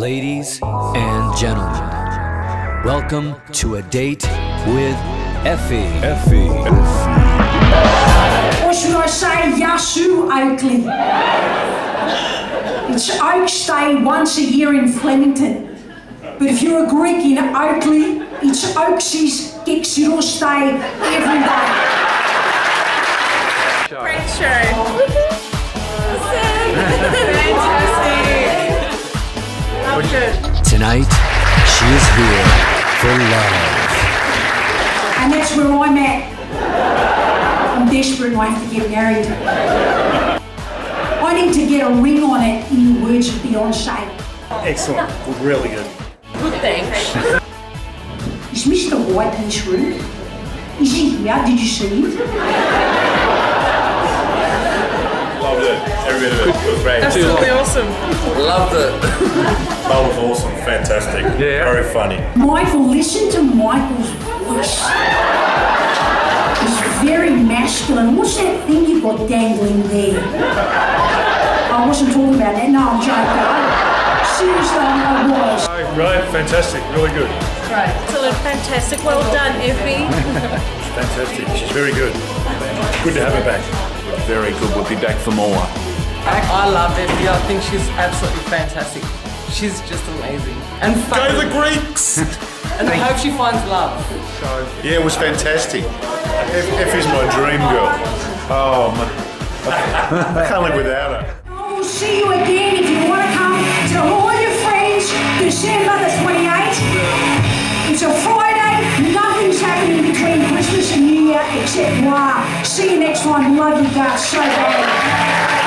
Ladies and gentlemen, welcome to a date with Effie. Effie. Or should I say Yasu Oakleigh? It's Oaks Day once a year in Flemington. But if you're a Greek in Oakleigh, it's Oaksy's Gixidos Day every day. Great show. Loved. Tonight, she is here for love. And that's where I'm at. I'm desperate and I have to get married. I need to get a ring on it, in the words of Beyonce. Excellent. Really good. Good thanks. Is Mr. White in this room? Is he here? Did you see him? Loved it. Every bit of it. It was great. Absolutely awesome. Loved it. That was awesome. Fantastic. Yeah. Very funny. Michael, listen to Michael's voice. It's very masculine. What's that thing you've got dangling there? I wasn't talking about that. No, I'm joking. Seriously, I was. Right, fantastic. Really good. Great. Absolutely fantastic. Well done, Effie. Fantastic. She's very good. Good to have her back. Very good. We'll be back for more. I love Effie. I think she's absolutely fantastic. She's just amazing. And Go fun. the Greeks! and I hope she finds love. Yeah, it was fantastic. F, F my dream girl. Oh, man. I can't live without her. I will see you again if you want to come to all your friends December the 28th. It's a Friday. Nothing's happening between Christmas and New Year except wow. See you next time. Love you guys so bad.